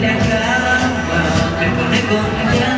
la cama me pone contento